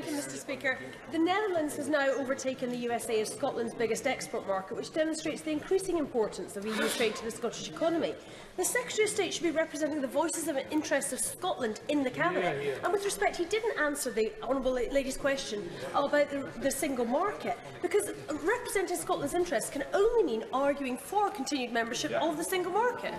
Thank you, Mr Speaker. The Netherlands has now overtaken the USA as Scotland's biggest export market, which demonstrates the increasing importance of EU trade to the Scottish economy. The Secretary of State should be representing the voices and interests of Scotland in the Cabinet. Yeah, yeah. And with respect, he didn't answer the Honourable Lady's question about the, the single market, because representing Scotland's interests can only mean arguing for continued membership yeah. of the single market.